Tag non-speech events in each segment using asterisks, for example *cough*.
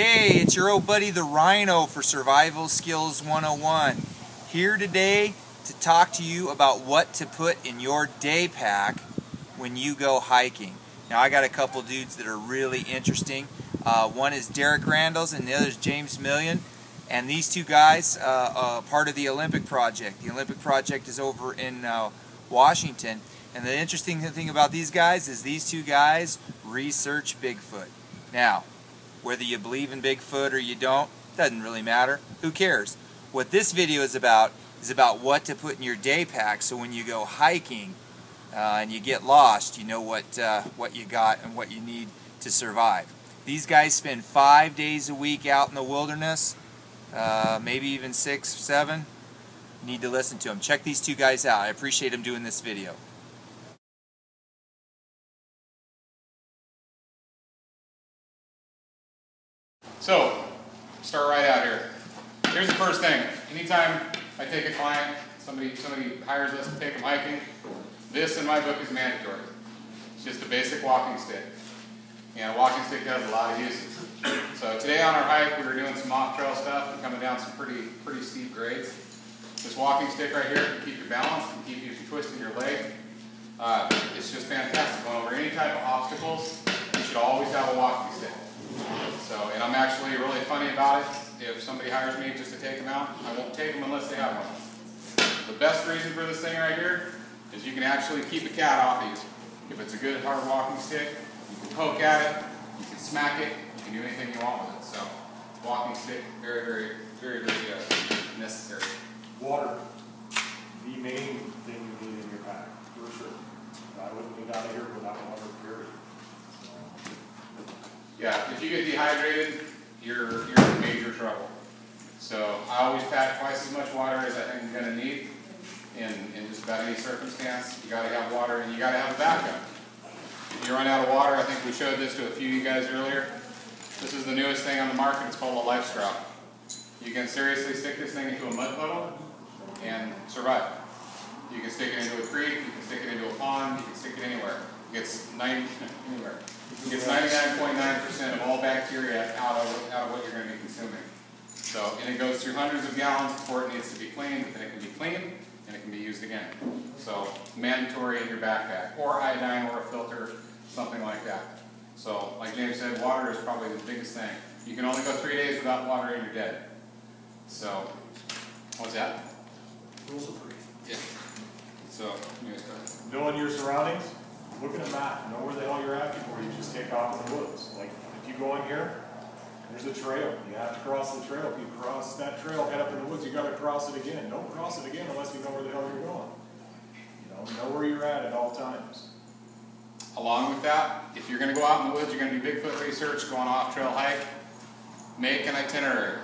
Hey, it's your old buddy the Rhino for Survival Skills 101. Here today to talk to you about what to put in your day pack when you go hiking. Now I got a couple dudes that are really interesting. Uh, one is Derek Randles and the other is James Million. And these two guys uh, are part of the Olympic Project. The Olympic Project is over in uh, Washington. And the interesting thing about these guys is these two guys research Bigfoot. Now, whether you believe in Bigfoot or you don't, doesn't really matter. Who cares? What this video is about is about what to put in your day pack so when you go hiking uh, and you get lost, you know what, uh, what you got and what you need to survive. These guys spend five days a week out in the wilderness, uh, maybe even six, seven. You need to listen to them. Check these two guys out. I appreciate them doing this video. Start right out here. Here's the first thing. Anytime I take a client, somebody somebody hires us to take them hiking, this in my book is mandatory. It's just a basic walking stick. And a walking stick has a lot of uses. So today on our hike, we were doing some off-trail stuff and coming down some pretty pretty steep grades. This walking stick right here can keep you balanced and keep you from twisting your leg. Uh, it's just fantastic. Going over any type of obstacles, you should always have a walking stick. So, and I'm actually really funny about it. If somebody hires me just to take them out, I won't take them unless they have one. The best reason for this thing right here is you can actually keep a cat off you. If it's a good hard walking stick, you can poke at it, you can smack it, you can do anything you want with it. So, walking stick, very, very, very, very uh, necessary. Water, the main thing you need in your pack, for sure. I wouldn't get out of here without water. Yeah, if you get dehydrated, you're, you're in major trouble. So I always pack twice as much water as I think I'm gonna need in, in just about any circumstance. You gotta have water and you gotta have a backup. If you run out of water, I think we showed this to a few of you guys earlier. This is the newest thing on the market, it's called a LifeStraw. You can seriously stick this thing into a mud puddle and survive. You can stick it into a creek, you can stick it into a pond, you can stick it anywhere. It gets 90, anywhere. Gets 99.9% of all bacteria out of, out of what you're going to be consuming. So, and it goes through hundreds of gallons before it needs to be cleaned, but then it can be cleaned and it can be used again. So, mandatory in your backpack, or iodine or a filter, something like that. So, like James said, water is probably the biggest thing. You can only go three days without water and you're dead. So, what's that? Rules of three. Yeah. So, you guys go ahead. Knowing your surroundings, look at a map, know where the hell you're at before you just take off in the woods. Like, if you go in here, there's a trail, you have to cross the trail. If you cross that trail, head up in the woods, you gotta cross it again. Don't cross it again unless you know where the hell you're going. You know, know where you're at at all times. Along with that, if you're going to go out in the woods, you're going to do Bigfoot research, go on off-trail hike, make an itinerary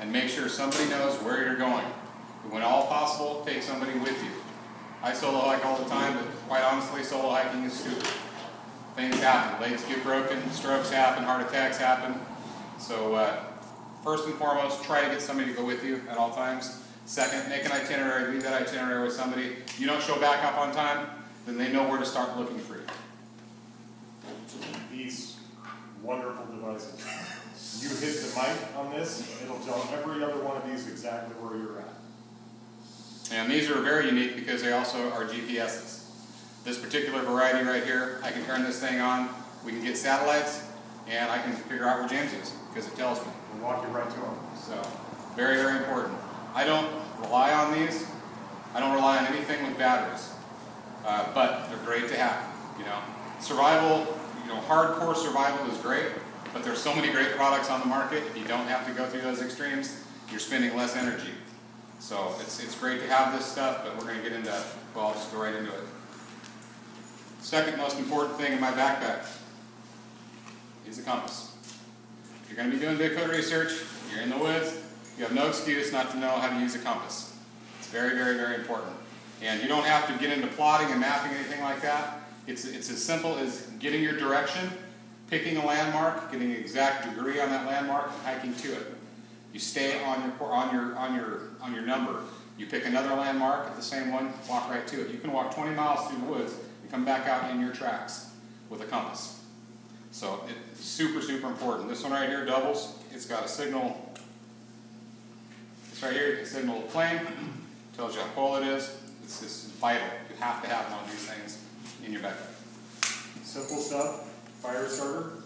and make sure somebody knows where you're going. When all possible, take somebody with you. I solo hike all the time, but quite honestly, solo hiking is stupid. Things happen. Legs get broken, strokes happen, heart attacks happen. So, uh, first and foremost, try to get somebody to go with you at all times. Second, make an itinerary, leave that itinerary with somebody. You don't show back up on time, then they know where to start looking for you. These wonderful devices. You hit the mic on this, it'll tell every other one of these exactly where you're at. And these are very unique because they also are GPSs. This particular variety right here, I can turn this thing on, we can get satellites, and I can figure out where James is because it tells me. We'll walk you right to him. So, very, very important. I don't rely on these. I don't rely on anything with batteries. Uh, but they're great to have, you know. Survival, you know, hardcore survival is great, but there's so many great products on the market. If you don't have to go through those extremes, you're spending less energy. So it's, it's great to have this stuff, but we're going to get into, well, I'll just go right into it. Second most important thing in my backpack is a compass. If you're going to be doing Bigfoot research, you're in the woods, you have no excuse not to know how to use a compass. It's very, very, very important. And you don't have to get into plotting and mapping anything like that. It's, it's as simple as getting your direction, picking a landmark, getting an exact degree on that landmark, and hiking to it. You stay on your, on your, on your, on your number. You pick another landmark at the same one, walk right to it. You can walk 20 miles through the woods and come back out in your tracks with a compass. So it's super, super important. This one right here doubles. It's got a signal. This right here, you can signal the plane, tells you how cold it is. It's just vital. You have to have one of these things in your backpack. Simple stuff, fire starter,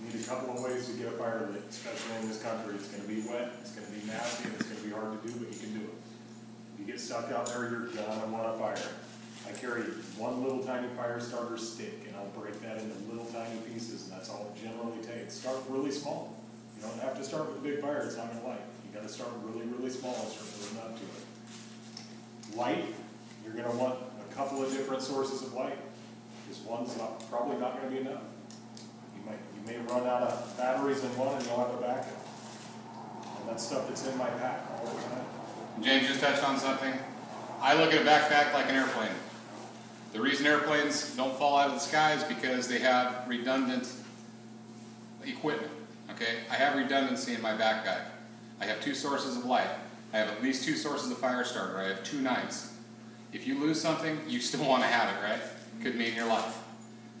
need a couple of ways to get a fire lit, especially in this country. It's gonna be wet, it's gonna be nasty, and it's gonna be hard to do, but you can do it. If you get stuck out there, you're gonna want a fire. I carry one little tiny fire starter stick, and I'll break that into little tiny pieces, and that's all it generally takes. Start really small. You don't have to start with a big fire, it's not gonna light. You gotta start really, really small and start moving up to it. Light, you're gonna want a couple of different sources of light. This one's not, probably not gonna be enough. You may run out of batteries in one and you'll have a backup. And that's stuff that's in my pack all the time. James just touched on something. I look at a backpack like an airplane. The reason airplanes don't fall out of the sky is because they have redundant equipment. Okay, I have redundancy in my backpack. I have two sources of light. I have at least two sources of fire starter. I have two knives. If you lose something, you still *laughs* want to have it, right? Could mean your life.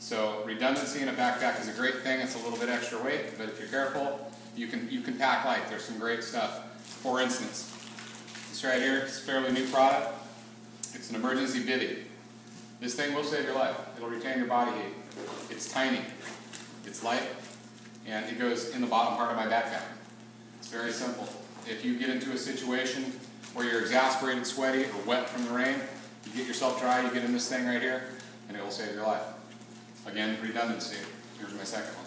So redundancy in a backpack is a great thing. It's a little bit extra weight, but if you're careful, you can you can pack light. There's some great stuff. For instance, this right here is a fairly new product. It's an emergency bivy. This thing will save your life. It'll retain your body heat. It's tiny. It's light, and it goes in the bottom part of my backpack. It's very simple. If you get into a situation where you're exasperated, sweaty, or wet from the rain, you get yourself dry, you get in this thing right here, and it will save your life. Again, redundancy. Here's my second one.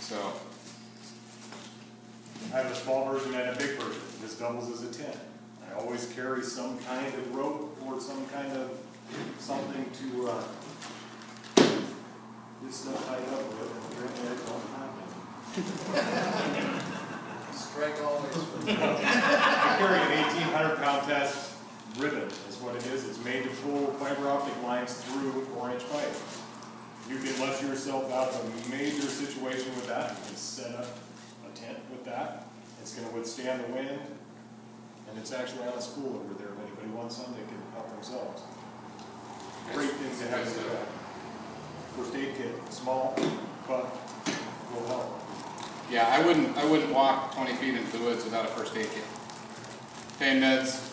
So, I have a small version and a big version. This doubles as a tent. I always carry some kind of rope or some kind of something to, uh, get stuff tied up with and bring it don't happen. *laughs* Strike always. I carry an eighteen hundred pound test ribbon, is what it is. It's made to pull fiber optic lines through four inch pipe. You can let yourself out of a major situation with that. You can set up a tent with that. It's gonna withstand the wind. And it's actually on a spool over there. If anybody wants some, they can help themselves. Great thing to have in the. First aid kit, small, but will help. yeah, I wouldn't I wouldn't walk 20 feet into the woods without a first aid kit. Pain meds.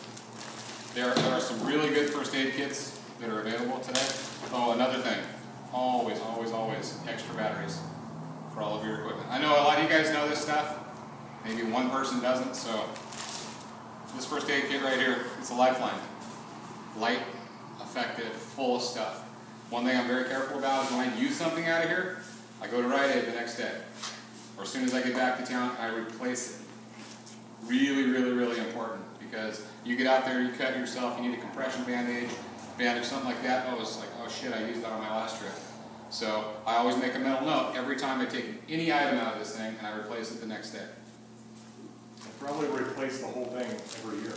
There, there are some really good first aid kits that are available today. Oh, another thing. Always, always, always extra batteries for all of your equipment. I know a lot of you guys know this stuff. Maybe one person doesn't, so this first aid kit right here, it's a lifeline. Light, effective, full of stuff. One thing I'm very careful about is when I use something out of here, I go to Rite Aid the next day. Or as soon as I get back to town, I replace it. Really, really, really important because you get out there, you cut yourself, you need a compression bandage, bandage, something like that. Oh, it's like, shit, I used that on my last trip. So I always make a mental note every time I take any item out of this thing and I replace it the next day. I probably replace the whole thing every year.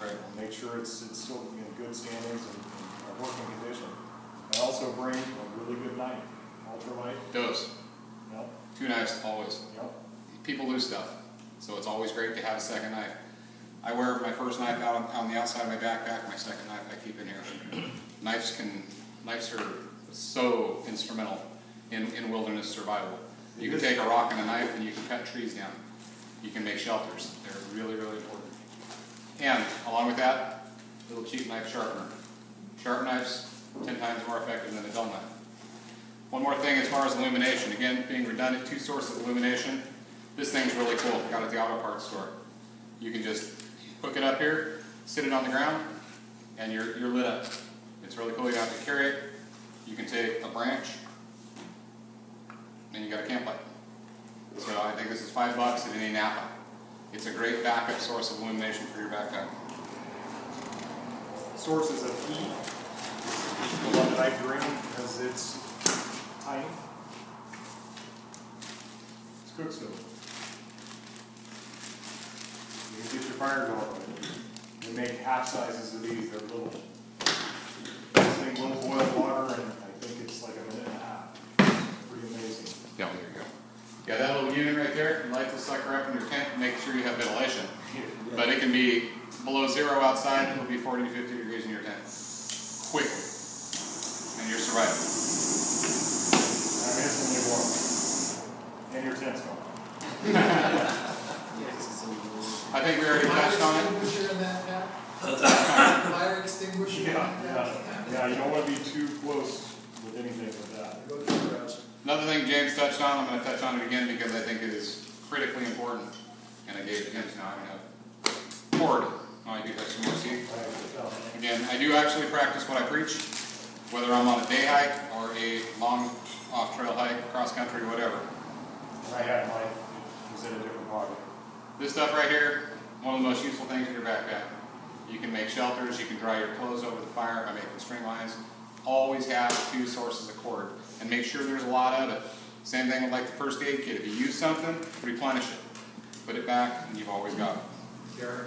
Right. Make sure it's, it's still in good standings and, and working condition. I also bring a really good knife, ultralight, Dose. yep, Two knives always. yep. People lose stuff, so it's always great to have a second knife. I wear my first knife out on, on the outside of my backpack. My second knife I keep in here. *clears throat* Knives can knives are so instrumental in, in wilderness survival. You can take a rock and a knife and you can cut trees down. You can make shelters. They're really really important. And along with that, little cheap knife sharpener. Sharp knives ten times more effective than a dull knife. One more thing as far as illumination. Again, being redundant, two sources of illumination. This thing's really cool. Got it at the auto parts store. You can just hook it up here, sit it on the ground, and you're, you're lit up. It's really cool. You don't have to carry it. You can take a branch, and you got a camp light. So I think this is five bucks at any Napa. It's a great backup source of illumination for your backpack. Sources of heat, this is the one that I bring because it's tiny. It's cook stove. You can get your fire going. They make half sizes of these, they're little. This thing will boil water and I think it's like a minute and a half. Pretty amazing. Yeah, there you go. Yeah, that little unit right there, you light the sucker up in your tent, and make sure you have ventilation. *laughs* But it can be below zero outside, it'll be 40 to 50 degrees in your tent. Quickly. And you're surviving. I'm instantly warm. And your tent's gone. *laughs* I think we already touched on it. Fire extinguisher Yeah, yeah, yeah, you don't wanna be too close with anything like that. Go to the garage. Another thing James touched on, I'm gonna touch on it again because I think it is critically important. And I gave it him, so now I'm gonna have cord. Oh, you got some more seat. Again, I do actually practice what I preach, whether I'm on a day hike or a long off-trail hike, cross-country, whatever. I had mine, it was in a different pocket. This stuff right here, one of the most useful things in your backpack. You can make shelters, you can dry your clothes over the fire by making string lines. Always have two sources of cord and make sure there's a lot of it. Same thing with like the first aid kit. If you use something, replenish it. Put it back and you've always got it. Derek,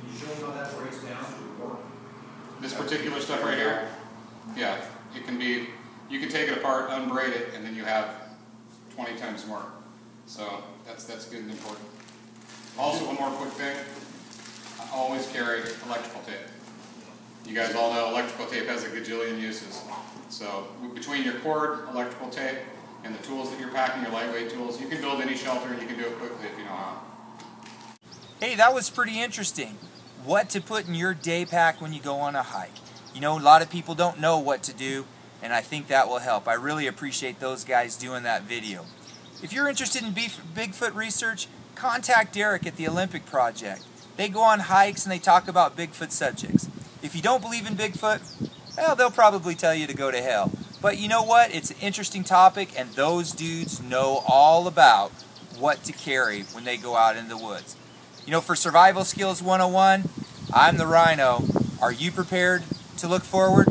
can you show me how that breaks down? This particular stuff right here, yeah, it can be, you can take it apart, unbraid it, and then you have twenty times more. So that's, that's good and important. Also, one more quick thing, always carry electrical tape. You guys all know electrical tape has a gajillion uses. So between your cord, electrical tape, and the tools that you're packing, your lightweight tools, you can build any shelter and you can do it quickly if you know how. Hey, that was pretty interesting. What to put in your day pack when you go on a hike. You know, a lot of people don't know what to do, and I think that will help. I really appreciate those guys doing that video. If you're interested in Bigfoot research, contact Derek at the Olympic Project. They go on hikes and they talk about Bigfoot subjects. If you don't believe in Bigfoot, well, they'll probably tell you to go to hell. But you know what? It's an interesting topic, and those dudes know all about what to carry when they go out in the woods. You know, for Survival Skills 101, I'm the Rhino. Are you prepared to look forward?